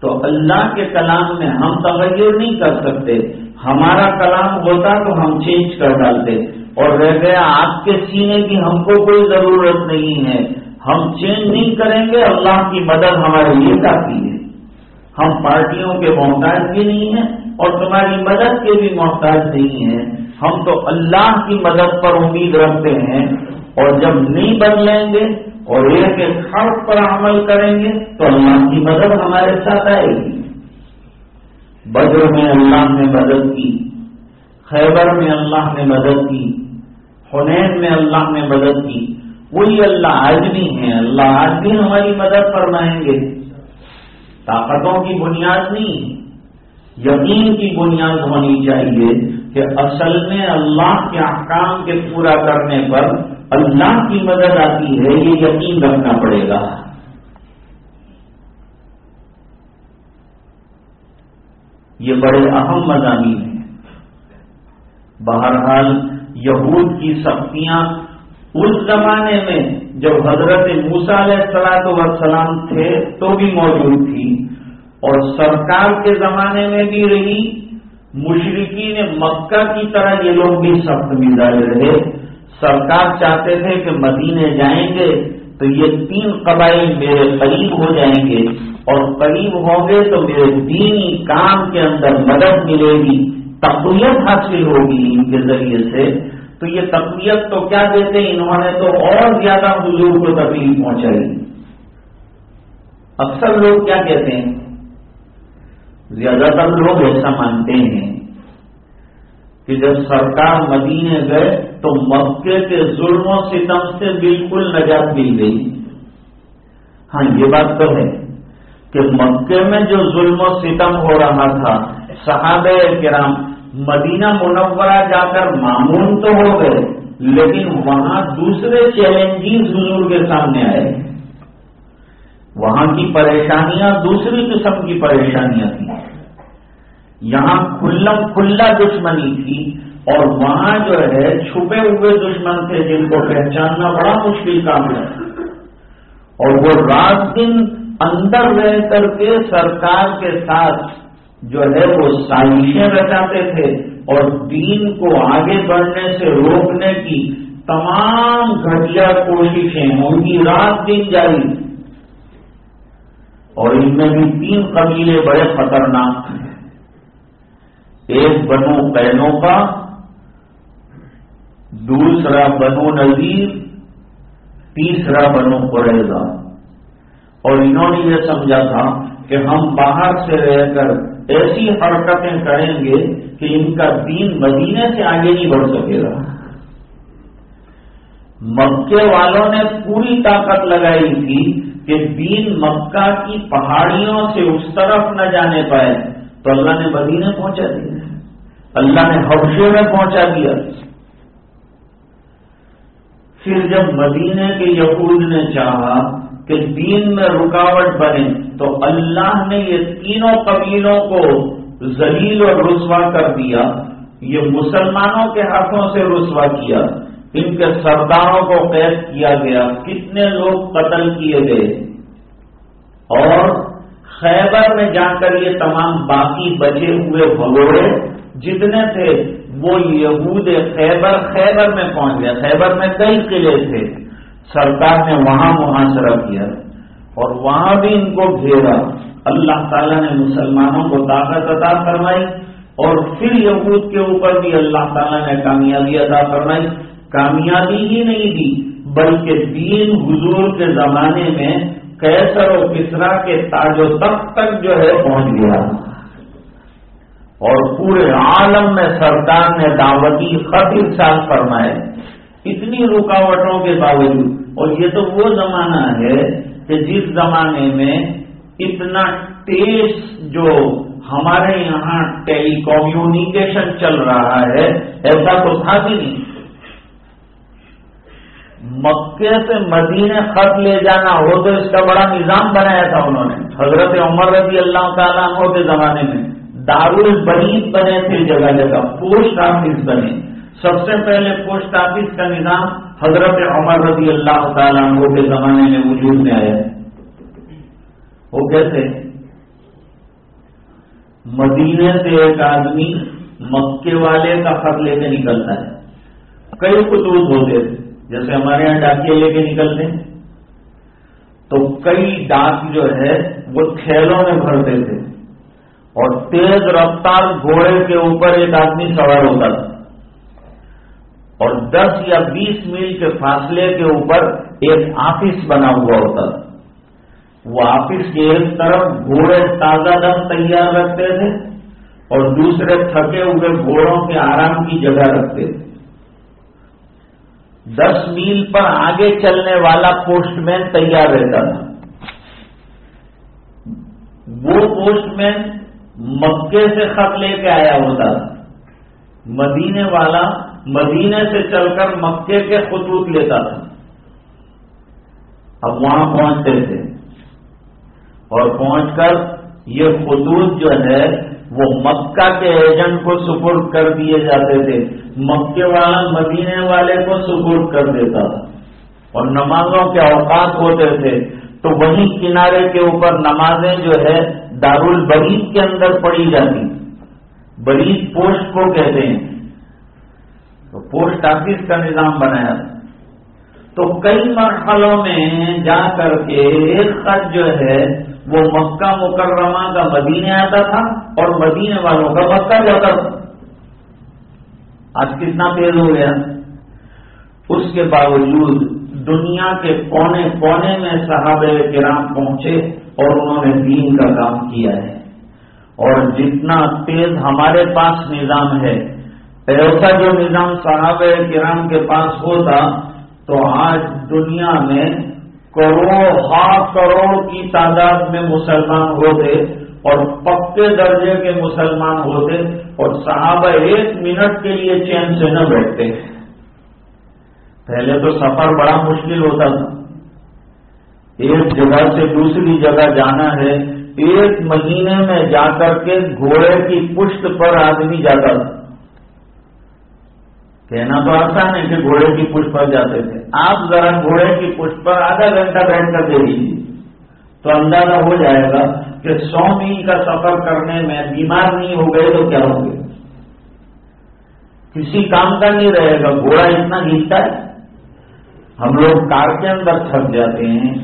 تو اللہ کے کلام میں ہم تغیر نہیں کر سکتے۔ ہمارا کلام ہوتا تو ہم چینج کر ڈالتے۔ اور رہ گیا آپ کے سینے کی ہم کو کوئی ضرورت نہیں ہے۔ ہم چینج نہیں کریں گے، اللہ کی مدد ہمارے لیے کافی ہے۔ ہم پارٹیوں کے محتاج بھی نہیں ہیں اور تمہاری مدد کے بھی محتاج نہیں ہیں۔ ہم تو اللہ کی مدد پر امید رکھتے ہیں۔ اور جب نہیں بدلیں گے اور ایک ایک حرف پر عمل کریں گے تو اللہ کی مدد ہمارے ساتھ آئے گی۔ بدر میں اللہ نے مدد کی، خیبر میں اللہ نے مدد کی، حنین میں اللہ نے مدد کی۔ وہی اللہ آج بھی ہیں، اللہ آج بھی ہماری مدد فرمائیں گے۔ طاقتوں کی بنیاد نہیں، یقین کی بنیاد ہونی چاہیے کہ اصل میں اللہ کے احکام کے پورا کرنے پر اللہ کی مدد آتی ہے، یہ یقین رکھنا پڑے گا۔ یہ بڑے اہم مضامین ہیں۔ بہرحال یہود کی سختیاں اس زمانے میں جب حضرت موسا علیہ السلاط وسلام تھے تو بھی موجود تھی، اور سرکار کے زمانے میں بھی رہی۔ مشرقی نے مکہ کی طرح یہ لوگ بھی سخت مزاج رہے۔ سرکار چاہتے تھے کہ مدینے جائیں گے تو یہ تین قبائل میرے قریب ہو جائیں گے اور قریب ہوں گے تو میرے دینی کام کے اندر مدد ملے گی، تقویت حاصل ہوگی ان کے ذریعے سے۔ تو یہ تقویت تو کیا دیتے انہوں نے تو اور زیادہ حضور کو تکلیف پہنچائی۔ اکثر لوگ کیا کہتے ہیں؟ زیادہ تر لوگ ایسا مانتے ہیں۔ کہ جب سرکار مدینے گئے تو مکے کے ظلم و ستم سے بالکل نجات مل گئی۔ ہاں یہ بات تو ہے کہ مکے میں جو ظلم و ستم ہو رہا تھا، صحابہ کرام مدینہ منورہ جا کر معمول تو ہو گئے، لیکن وہاں دوسرے چیلنجز حضور کے سامنے آئے۔ وہاں کی پریشانیاں، دوسری قسم کی پریشانیاں تھیں۔ یہاں کھلم کھلا دشمنی تھی اور وہاں جو ہے چھپے ہوئے دشمن تھے جن کو پہچاننا بڑا مشکل کام ہے۔ اور وہ رات دن اندر رہ کر کے سرکار کے ساتھ جو ہے وہ سازشیں رچاتے تھے اور دین کو آگے بڑھنے سے روکنے کی تمام گھٹیا کوششیں ان کی رات دن جاری۔ اور ان میں بھی تین قبیلے بڑے خطرناک ہیں ایک بنو پینوں کا، دوسرا بنو نذیر، تیسرا بنو قریضہ اور انہوں نے یہ سمجھا تھا کہ ہم باہر سے رہ کر ایسی حرکتیں کریں گے کہ ان کا دین مدینے سے آگے نہیں بڑھ سکے گا۔ مکے والوں نے پوری طاقت لگائی تھی کہ دین مکہ کی پہاڑیوں سے اس طرف نہ جانے پائے۔ تو اللہ نے مدینے پہنچا دیا۔ اللہ نے حوشے میں پہنچا دیا۔ پھر جب مدینے کے یہود نے چاہا کہ دین میں رکاوٹ بنے، تو اللہ نے یہ تینوں قبیلوں کو ذلیل اور رسوا کر دیا۔ یہ مسلمانوں کے ہاتھوں سے رسوا کیا۔ ان کے سرداروں کو قید کیا گیا۔ کتنے لوگ قتل کیے گئے۔ اور خیبر میں جا کر یہ تمام باقی بچے ہوئے بھگوڑے جتنے تھے، وہ یہود خیبر خیبر میں پہنچ گیا خیبر میں کئی قلعے تھے۔ سرکار نے وہاں محاصرہ کیا اور وہاں بھی ان کو گھیرا۔ اللہ تعالیٰ نے مسلمانوں کو طاقت عطا فرمائی اور پھر یہود کے اوپر بھی اللہ تعالیٰ نے کامیابی عطا فرمائی۔ کامیابی ہی نہیں دی، بلکہ دین حضور کے زمانے میں کیسر و کسرا کے تاج و تخت تک جو ہے پہنچ گیا۔ اور پورے عالم میں سرکار نے دعوتی خط ارسال فرمائے۔ اتنی رکاوٹوں کے باوجود، اور یہ تو وہ زمانہ ہے کہ جس زمانے میں اتنا تیز جو ہمارے یہاں ٹیلی کمیونیکیشن چل رہا ہے، ایسا تو تھا بھی نہیں۔ مکے سے مدینے خط لے جانا ہو تو اس کا بڑا نظام بنایا تھا انہوں نے۔ حضرت عمر رضی اللہ تعالیٰ عنہ کے زمانے میں دار البرید بنے تھے جگہ جگہ پوسٹ آفس بنے۔ سب سے پہلے پوسٹ آفس کا نظام حضرت عمر رضی اللہ تعالیٰ عنہ کے زمانے میں وجود میں آیا۔ وہ کیسے مدینے سے ایک آدمی مکے والے کا خط لے کے نکلتا ہے۔ کئی خطوط ہوتے تھے جیسے ہمارے یہاں ڈاکیے لے کے نکلتے ہیں، تو کئی ڈاک جو ہے، وہ کھیلوں میں بھرتے تھے اور تیز رفتار گھوڑے کے اوپر ایک آدمی سوار ہوتا تھا۔ اور دس یا بیس میل کے فاصلے کے اوپر ایک آفس بنا ہوا ہوتا تھا۔ وہ آفس کے ایک طرف گھوڑے تازہ دم تیار رکھتے تھے اور دوسرے تھکے ہوئے گھوڑوں کے آرام کی جگہ رکھتے تھے۔ دس میل پر آگے چلنے والا پوسٹ مین تیار رہتا تھا۔ وہ پوسٹ مین مکے سے خط لے کے آیا ہوتا تھا۔ مدینے والا مدینے سے چل کر مکے کے خطوط لیتا تھا۔ اب وہاں پہنچتے تھے۔ اور پہنچ کر یہ خطوط جو ہے وہ مکہ کے ایجنٹ کو سپرد کر دیے جاتے تھے۔ مکے والا مدینے والے کو سپرد کر دیتا تھا۔ اور نمازوں کے اوقات ہوتے تھے۔ تو وہی کنارے کے اوپر نمازیں جو ہے دار البریز کے اندر پڑی جاتی۔ بریز پوسٹ کو کہتے ہیں۔ تو پوسٹ آفس کا نظام بنایا۔ تو کئی مرحلوں میں جا کر کے ایک خط جو ہے وہ مکہ مکرمہ کا مدینے آتا تھا اور مدینے والوں کا مکہ جاتا تھا۔ آج کتنا تیز ہو گیا۔ اس کے باوجود دنیا کے کونے کونے میں صحابہ کرام پہنچے اور انہوں نے دین کا کام کیا ہے۔ اور جتنا تیز ہمارے پاس نظام ہے، ایسا جو نظام صحابہ کرام کے پاس ہوتا، تو آج دنیا میں کروڑ ہاف کروڑ کی تعداد میں مسلمان ہوتے اور پکے درجے کے مسلمان ہوتے اور صحابہ ایک منٹ کے لیے چین سے نہ بیٹھتے۔ پہلے تو سفر بڑا مشکل ہوتا تھا۔ ایک جگہ سے دوسری جگہ جانا ہے۔ ایک مہینے میں جا کر کے گھوڑے کی پشت پر آدمی جاتا تھا۔ کہنا تو آسان ہے کہ گھوڑے کی پشت پر جاتے تھے۔ آپ ذرا گھوڑے کی پشت پر آدھا گھنٹہ بیٹھ کر دے دیجیے تو اندازہ ہو جائے گا کہ سو میل کا سفر کرنے میں بیمار نہیں ہو گئے تو کیا ہوں گے کسی کام کا نہیں رہے گا۔ گھوڑا اتنا گھیچتا ہے۔ ہم لوگ کار کے اندر تھک جاتے ہیں۔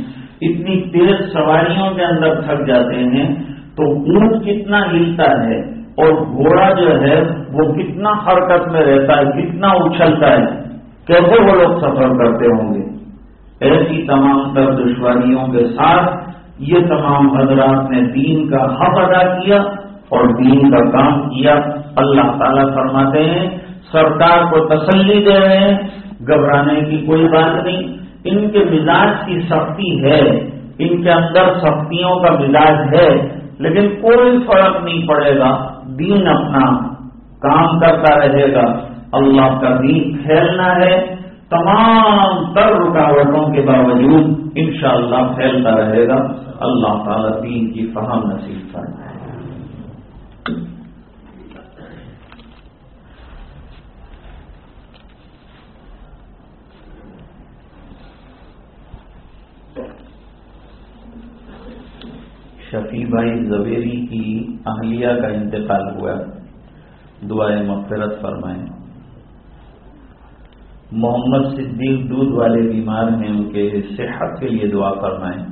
اتنی تیز سواریوں کے اندر تھک جاتے ہیں۔ تو اونٹ کتنا ہلتا ہے؟ اور گھوڑا جو ہے وہ کتنا حرکت میں رہتا ہے، کتنا اچھلتا ہے کیسے وہ لوگ سفر کرتے ہوں گے۔ ایسی تمام تر دشواریوں کے ساتھ یہ تمام حضرات نے دین کا حق ادا کیا اور دین کا کام کیا۔ اللہ تعالیٰ فرماتے ہیں سرکار کو تسلی دے رہے ہیں، گھبرانے کی کوئی بات نہیں۔ ان کے مزاج کی سختی ہے، ان کے اندر سختیوں کا مزاج ہے، لیکن کوئی فرق نہیں پڑے گا۔ دین اپنا کام کرتا رہے گا۔ اللہ کا دین پھیلنا ہے۔ تمام تر رکاوٹوں کے باوجود انشاءاللہ پھیلتا رہے گا۔ اللہ تعالیٰ دین کی فہم نصیب کرنا ہے شفیع بھائی زبیری کی اہلیہ کا انتقال ہوا۔ دعائیں مغفرت فرمائیں۔ محمد صدیق دودھ والے بیمار ہیں، ان کے صحت کے لیے دعا فرمائیں۔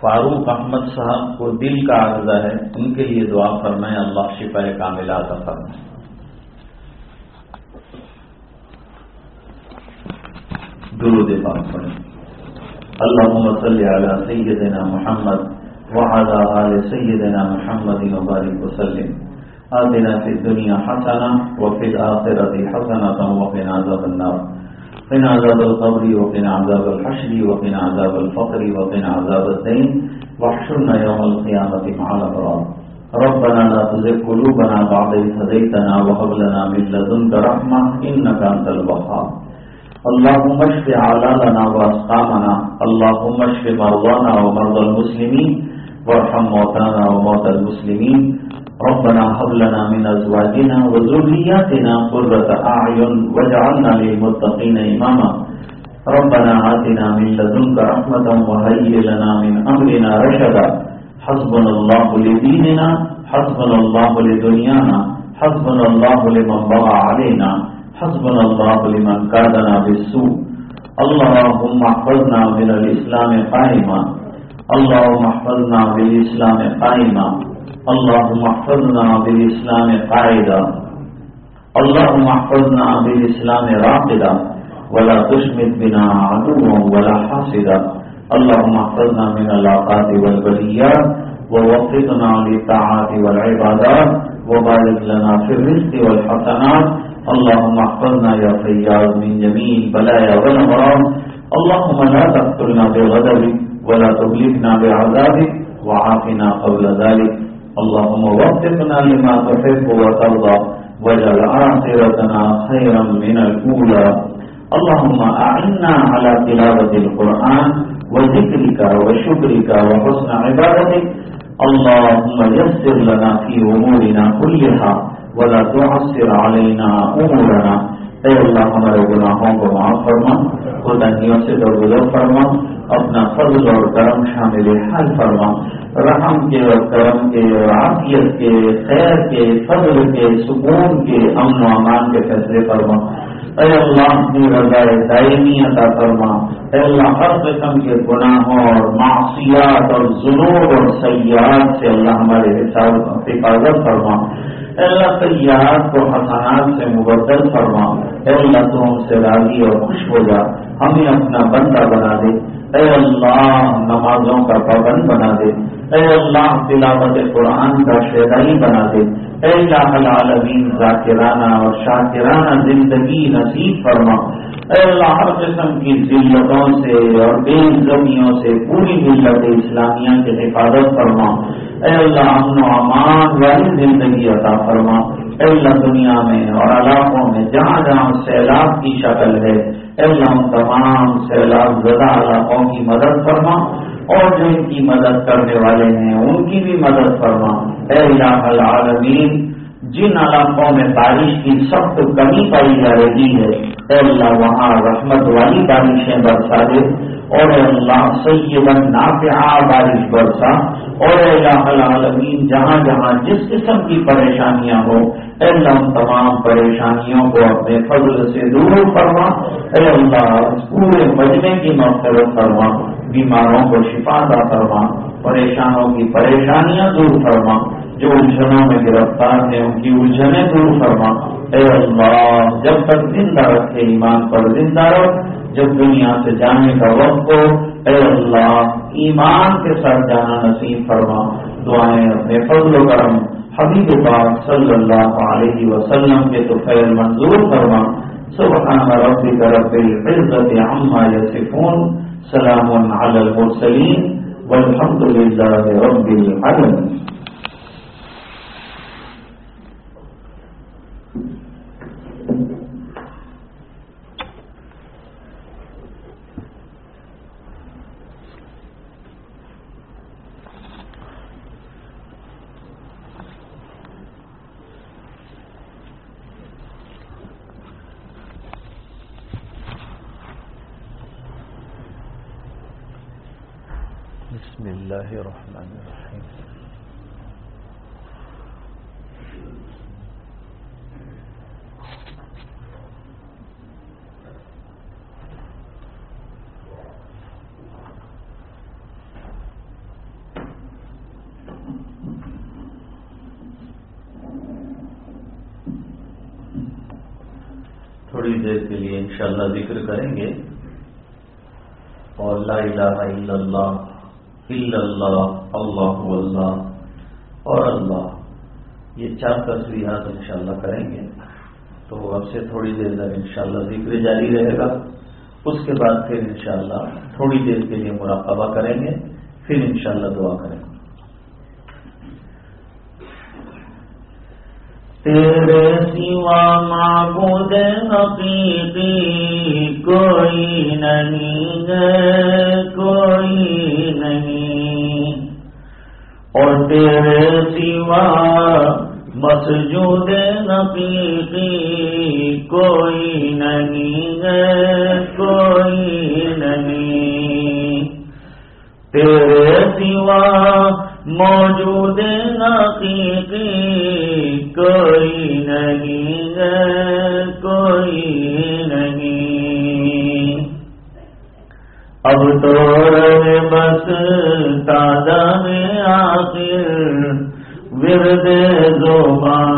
فاروق احمد صاحب کو دل کا عرضہ ہے، ان کے لیے دعا فرمائیں۔ اللہ شفا کاملات فرمائیں درود پاک پڑھیں۔ اللهم صل على سيدنا محمد وعلى آل سيدنا محمد وبارك وسلم. آتنا في الدنيا حسنة وفي الآخرة حسنة وقنا عذاب النار. قنا عذاب القبر وقنا عذاب الحشر وقنا عذاب الفقر وقنا عذاب الدين. واحشرنا يوم القيامة مع الأبرار. ربنا لا تزغ قلوبنا بعد إذ هديتنا وهب لنا من لدنك رحمة إنك أنت الوهاب. اللهم اشف علانا واسقامنا اللهم اشف مرضانا ومرضى المسلمين، وارحم موتانا وموتى المسلمين. ربنا هب لنا من ازواجنا وذرياتنا قرة اعين واجعلنا للمتقين اماما. ربنا آتنا من لدنك رحمة وهيئ لنا من امرنا رشدا. حسبنا الله لديننا، حسبنا الله لدنيانا، حسبنا الله لمن بغى علينا. حسبنا الله لمن كادنا بالسوء. اللهم احفظنا من الإسلام قائما. اللهم احفظنا بالإسلام قائما. اللهم احفظنا بالإسلام قائدا اللهم احفظنا بالإسلام راقدا. ولا تشمت بنا عدوا ولا حاسدا. اللهم احفظنا من الأوقات والبليات ووفقنا للطاعات والعبادات. وبارك لنا في الرزق والحسنات. اللهم احفظنا يا فياض من جميع البلايا والامراض اللهم لا تقتلنا بغضبك ولا تهلكنا بعذابك وعافنا قبل ذلك. اللهم وفقنا لما تحب وترضى واجعل آخرتنا خيرا من الأولى. اللهم أعنا على تلاوة القرآن وذكرك وشكرك وحسن عبادتك. اللهم يسر لنا في أمورنا كلها ولا تعسر علينا أمورنا. اے اللہ ہمارے گناہوں کو معاف فرما خدانیوں سے درگزر فرما، اپنا فضل اور کرم شامل حل فرما. رحم کے اور کرم کے اور عافیت کے، خیر کے، فضل کے، سکون کے، امن و امان کے فیصلے فرما. اے اللہ اپنی رضا دائمی عطا فرما. اے اللہ ہر قسم کے گناہوں اور معصیات اور ضرور اور سیاحت سے اللہ ہمارے حساب حفاظت فرما. اللہ سیاحت کو حسانات سے مبدل فرما۔ اے اللہ تو ہم سے راضی اور خوش ہو جا۔ ہمیں اپنا بندہ بنا دے۔ اے اللہ نمازوں کا پابند بنا دے۔ اے اللہ تلاوت قرآن کا شیدائی بنا دے۔ اے اللہ العالمین ذاکرانہ اور شاکرانہ زندگی نصیب فرما۔ اے اللہ ہر قسم کی ذلتوں سے اور بے زمیوں سے پوری ملت اسلامیہ کی حفاظت فرما۔ اے اللہ امن و امان والی زندگی عطا فرما۔ اے اللہ دنیا میں اور علاقوں میں جہاں جہاں سیلاب کی شکل ہے، اے اللہ تمام سیلاب زدہ علاقوں کی مدد فرما۔ اور جو ان کی مدد کرنے والے ہیں، ان کی بھی مدد فرما۔ اے اللہ العالمین، جن علاقوں میں بارش کی سخت کمی پائی جا رہی ہے، اے اللہ وہاں رحمت والی بارشیں برسا دے۔ اور اے اللہ سیدن نافعہ بارش برسا۔ اور اے اللہ العالمین، جہاں جہاں جس قسم کی پریشانیاں ہو اے اللہ تمام پریشانیوں کو اپنے فضل سے دور فرما، اے اللہ پورے مجمے کی مفرت فرما، بیماروں کو شفا دا فرما، پریشانوں کی پریشانیاں دور فرما، جو الجھنوں میں گرفتار ہیں، ان کی الجھنیں دور فرما۔ اے اللہ، جب تک زندہ رکھے ایمان پر زندہ رکھ جب دنیا سے جانے کا وقت ہو، اے اللہ، ایمان کے ساتھ جانا نصیب فرما۔ دعائیں اپنے فضل و کرم حبیب پاک صلی اللہ علیہ وسلم کے تو خیر منظور فرما۔ سبحان ربک رب العزت عما یصفون، سلام علی المرسلین والحمد للہ رب العالمین۔ بسم الله الرحمن الرحيم. تھوڑی دیر کے لیے انشاءاللہ ذکر کریں گے. اور لا الہ الا اللہ اللہ اللہ اللہ اور اللہ۔ یہ چار تصویرات انشاءاللہ کریں گے۔ تو اب سے تھوڑی دیر تک انشاءاللہ ذکر جاری رہے گا۔ اس کے بعد پھر انشاءاللہ تھوڑی دیر کے لیے مراقبہ کریں گے۔ پھر انشاءاللہ دعا کریں گے۔ تیرے سوا معبود حقیقی کوئی نہیں ہے، کوئی نہیں۔ اور تیرے سوا مسجود حقیقی کوئی نہیں ہے، کوئی نہیں۔ تیرے سوا موجود حقیقی کوئی نہیں ہے کوئی نہیں اب تو رہے بس تازہ میں آخر ورد زبان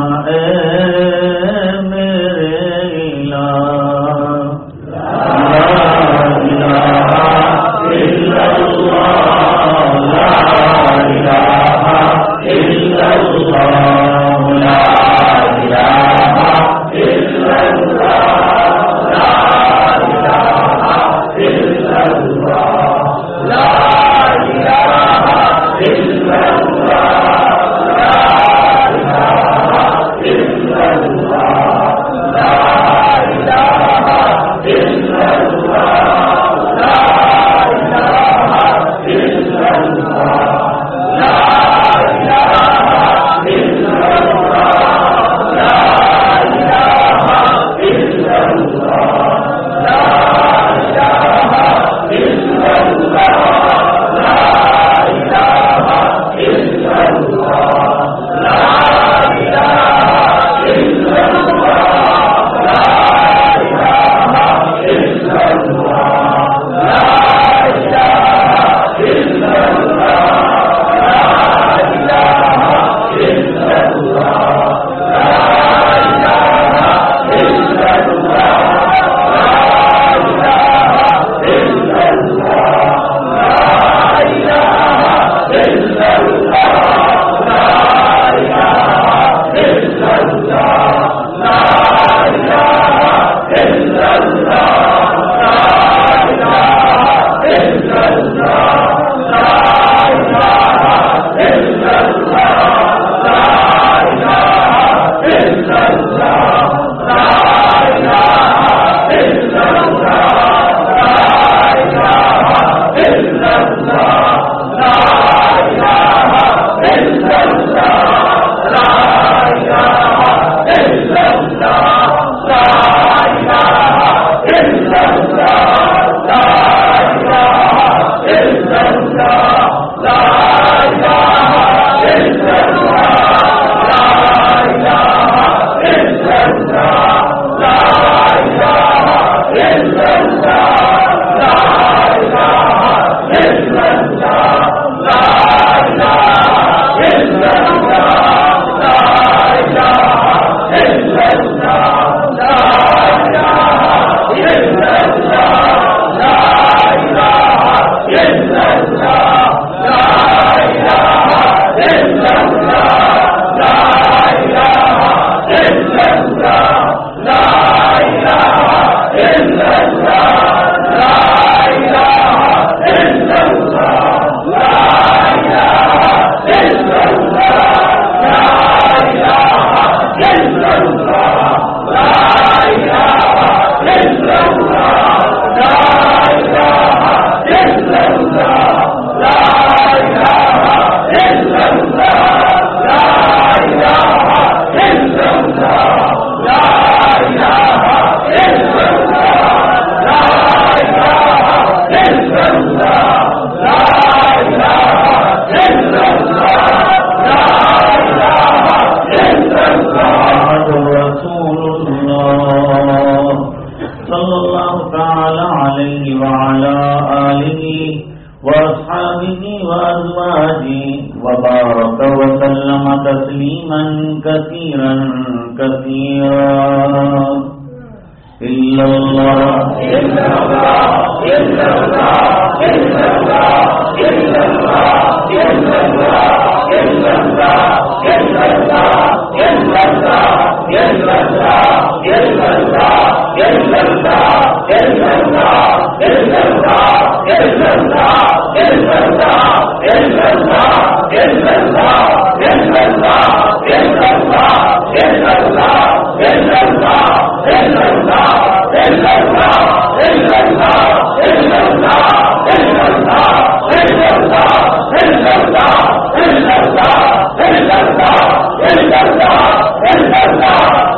Oh!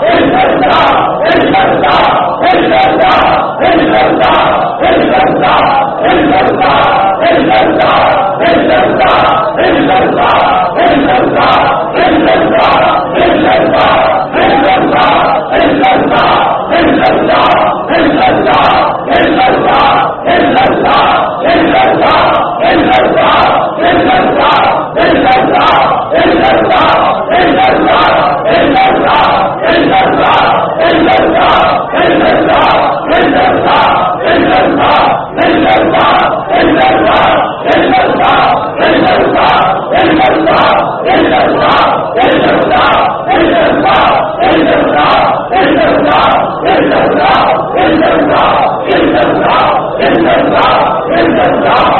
Oh, my God.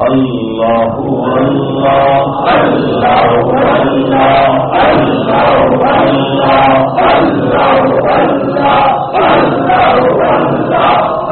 اللہ اللہ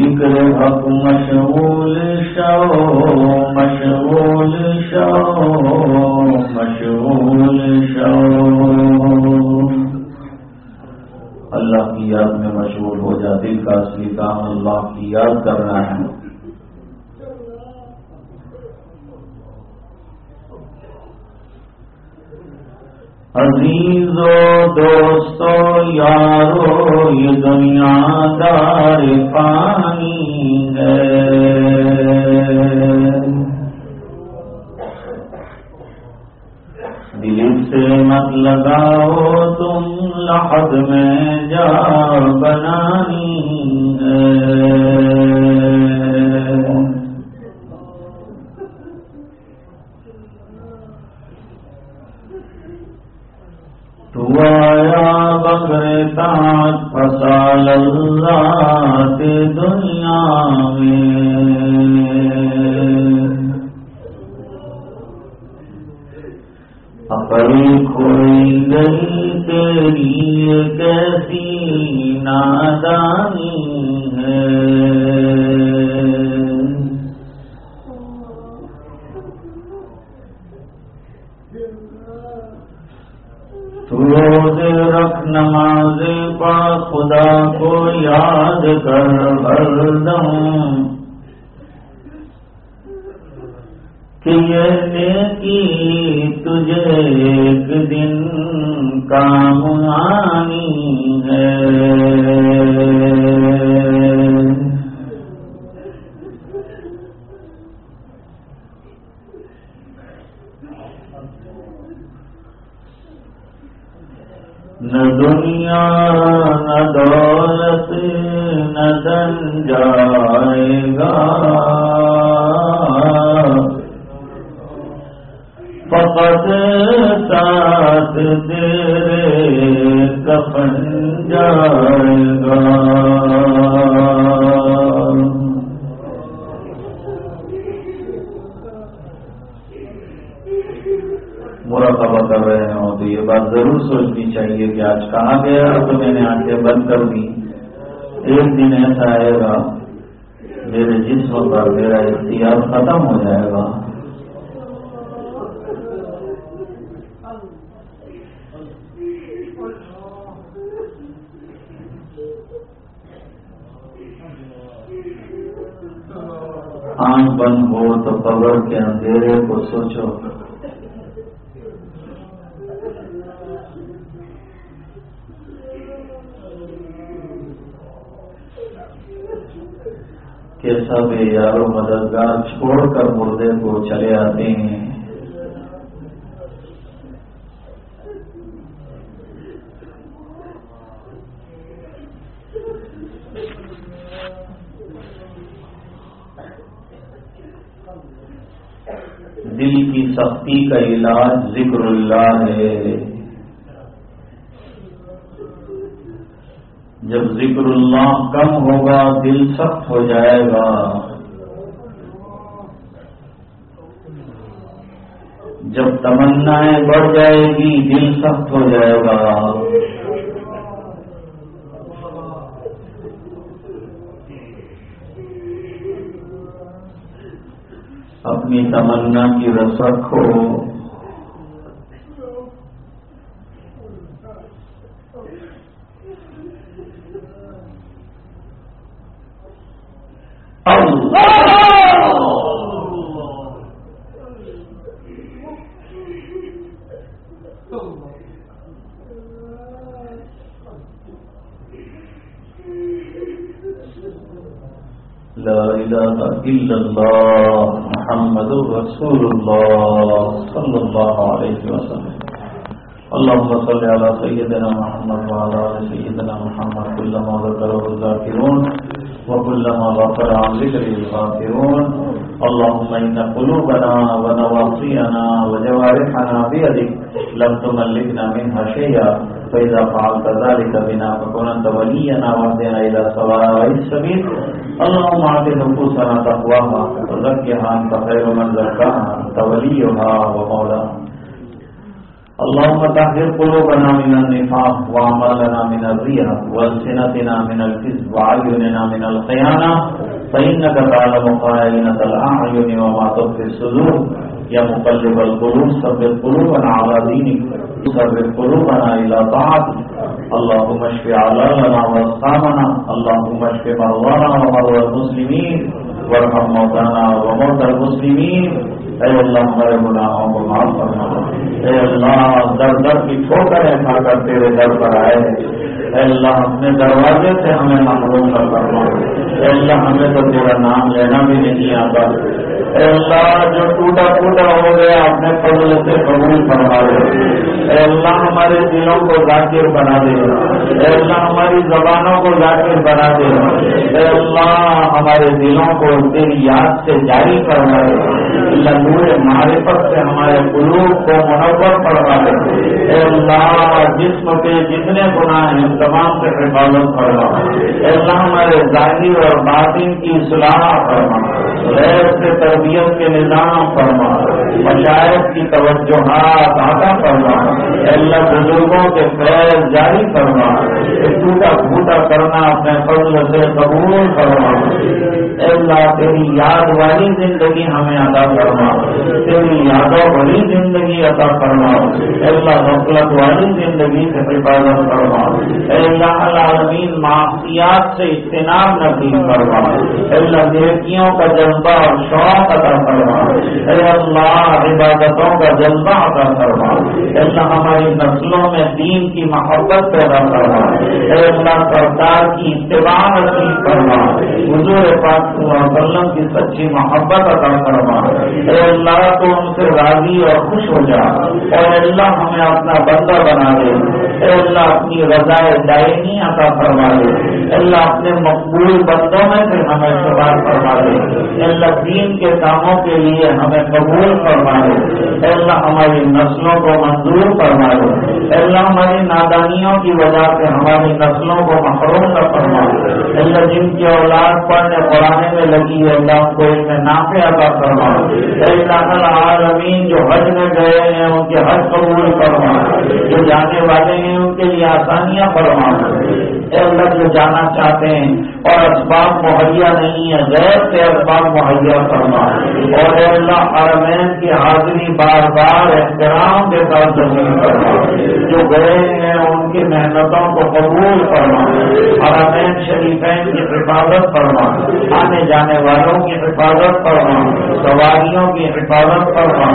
ذکر حق مشغول شو مشغول شو مشغول شو۔ اللہ کی یاد میں مشغول ہو جا، دل کا اصلی کام اللہ کی یاد کرنا ہے۔ عزیز و دوستو، یارو، یہ دنیا دار پانی ہے۔ دل سے مت لگاؤ، تم لحد میں جا بنانی تو آیا بکرتا فصال اللہ دنیا میں۔ اپنی کھوئی گئی تیری کیسی نادانی ہے تو روز رکھ نماز پا خدا کو یاد کر بھر دوں۔ کہ یہ نیکی تجھے ایک دن کام آنی ہے نہ دنیا نہ دولت نہ دن جائے گا۔ چاہیے گیا تو میں نے آنکھیں بند کر دی ایک دن ایسا آئے گا، میرے جسم پر میرا اختیار ختم ہو جائے گا۔ آنکھ بند ہو تو قبر کے اندھیرے کو سوچو۔ کہ سب یارو مددگار چھوڑ کر مردے کو چلے آتے ہیں۔ دل کی سختی کا علاج ذکر اللہ ہے۔ جب ذکر اللہ کم ہوگا، دل سخت ہو جائے گا۔ جب تمنائیں بڑھ جائے گی، دل سخت ہو جائے گا۔ اپنی تمنا کی رس رکھو لا إله إلا الله محمد رسول الله صلى الله عليه وسلم اللهم صل على سيدنا محمد وعلى آل سيدنا محمد كلما ذكره الذاكرون وكلما غفر عن ذكره الغافرون، اللهم إن قلوبنا ونواصينا وجوارحنا بيدك لم تملكنا منها شيئا، فإذا فعلت ذلك بنا فكن أنت ولينا واهدنا إلى سواء السبيل. اللهم اعط نفوسنا تقواها وزكها، أنت خير من زكاها، أنت وليها ومولاها. اللهم طهر قلوبنا من النفاق وعملنا من الرياء والسنتنا من الكذب وعيوننا من الخيانة فإنك تعلم خائنة الأعين وما تخفي الصدور. يا مقلب القلوب، ثبت قلوبنا على دينك. ثبت قلوبنا إلى طاعتك. اللهم اشف علالنا واسقامنا اللهم اشف مرضانا ومرضى المسلمين. وارحم موتانا وموتى المسلمين. اے اللہ ہمارے گناہوں کو معاف کرنا اے اللہ در در کی ٹھوکریں کھا کر تیرے در پر آئے ہیں۔ اے اللہ اپنے دروازے سے ہمیں محروم نہ کرنا اے اللہ، ہمیں تو تیرا نام لینا بھی نہیں آتا۔ اے اللہ، جو ٹوٹا ٹوٹا ہو گیا اپنے فضل سے قبول فرما دے اے اللہ، ہمارے دلوں کو ذاکر بنا دے۔ اے اللہ، ہماری زبانوں کو ذاکر بنا دے۔ اے اللہ، ہمارے دلوں کو تیری یاد سے جاری کروا دے۔ اللہ، نور معرفت سے ہمارے قلوب کو منور کروا دے۔ اے اللہ، جسم کے جتنے گناہ ہیں تمام سے حفاظت فرما۔ ایسا اللہ ہمارے ظاہر اور باطن کی اصلاح فرما۔ غیر سے تربیت کے نظام فرما۔ مشاعر کی توجہات آتا فرما، اللہ بزرگوں کے فیض جاری فرما ٹوٹا پھوٹا کرنا اپنے فضل سے قبول فرما۔ اللہ، تیری یاد والی زندگی ہمیں ادا کرنا تیری یادوں والی زندگی عطا فرما۔ اللہ، غفلت والی زندگی سے حفاظت فرما۔ اللہ، العالمین معافیات سے اجتناب نصیب فرما۔ اللہ، نیکیوں کا جذبہ اور شوق عطا فرما۔ اے اللہ عبادتوں کا جذبہ عطا فرما۔ اللہ ہماری نسلوں میں دین کی محبت پیدا کروا اے اللہ سرکار کی اتباع نصیب کروا حضور پاک صلی اللہ علیہ وسلم کی سچی محبت عطا کروا اے اللہ تو ان سے راضی اور خوش ہو جا۔ اور اللہ ہمیں اپنا بندہ بنا دے۔ اے اللہ اپنی رضا دائمی عطا فرما دے۔ اللہ اپنے مقبول بندوں میں سے ہمیں شمار فرما دے۔ اللہ دین کے کاموں کے لیے ہمیں قبول فرما دے اللہ ہماری نسلوں کو منظور فرما دے اللہ ہماری نادانیوں کی وجہ سے ہماری نسلوں کو محروم نہ فرما دے اللہ جن کی اولاد پڑھنے پڑھانے میں لگی ہے، اللہ کو ان میں نافع ادا فرما اللہ العالمین جو حج میں گئے ہیں، ان کے حج قبول فرما جو جانے والے ہیں، ان کے لیے آسانیاں فرما اے اللہ جو جانا چاہتے ہیں اور اسباب مہیا نہیں ہے غیر سے اسباب مہیا فرما اور اے اللہ حرمین کی حاضری بار بار احترام کے ساتھ زمین کرنا جو گئے ہیں ان کی محنتوں کو قبول کرنا حرمین شریفین کی حفاظت کرنا آنے جانے والوں کی حفاظت کرنا سواریوں کی حفاظت کرنا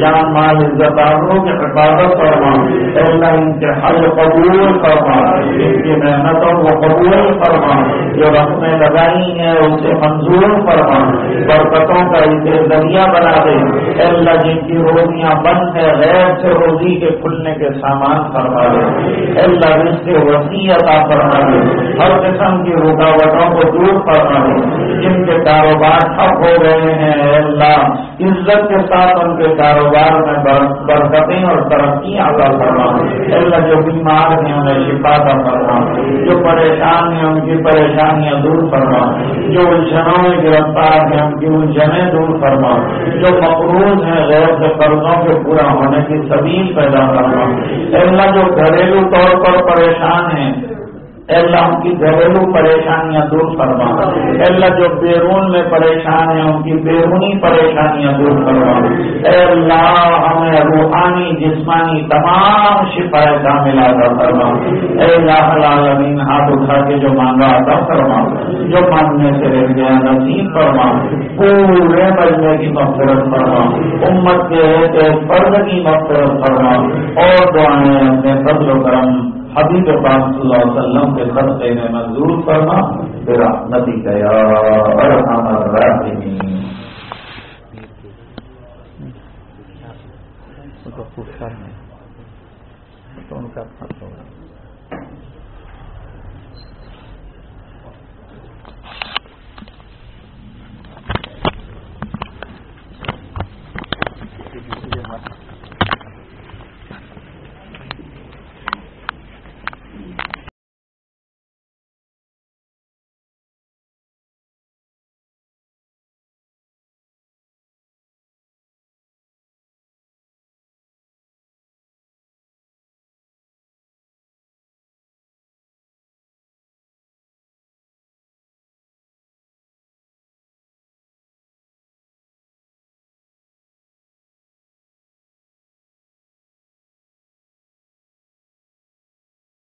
جان مال عزت کی حفاظت کرنا اے اللہ ان کے حل قبول کرنا ان کی محنتوں کو قبول فرما جو رسمیں لگائی ہیں اسے منظور فرما برکتوں کا اسے ذریعہ بنا دے۔ اللہ جن کی روزیاں بند ہے، غیر سے روزی کے کھلنے کے سامان فرما دے۔ اللہ اس کے وسیعت فرما دے۔ ہر قسم کی رکاوٹوں کو دور فرما دے۔ جن کے کاروبار ٹھپ ہو گئے ہیں اللہ عزت کے ساتھ ان کے کاروبار میں برکتیں اور ترقیاں عطا فرما اللہ جو بیمار ہیں انہیں شفا کا فرما جو پریشان ہیں ان کی پریشانیاں دور فرما جو الجھنوں میں گرفتار ہیں ان کی الجھنیں دور فرما جو مقروض ہیں غیر سے قرضوں کے پورا ہونے کی سبیل پیدا کرنا اللہ جو گھریلو طور پر پریشان ہیں اے اللہ ان کی گھریلو پریشانیاں دور فرما۔ اے اللہ جو بیرون میں پریشان ہیں، ان کی بیرونی پریشانیاں دور فرما۔ اے اللہ، ہمیں روحانی، جسمانی تمام شفائے کا ملا کر فرما۔ اے اللہ العالمین، ہاتھ اٹھا کے جو مانگا عطا فرما۔ جو مانگنے سے رہ گیا نصیب فرما۔ پورے مجمے کی مغفرت فرما۔ امت کے فرد کی مغفرت فرما۔ اور دعائیں اپنے فضل و کرم حبیب پاک صلی اللہ علیہ وسلم کے خطے میں منظور فرما پھر نتی گیا تو ان کا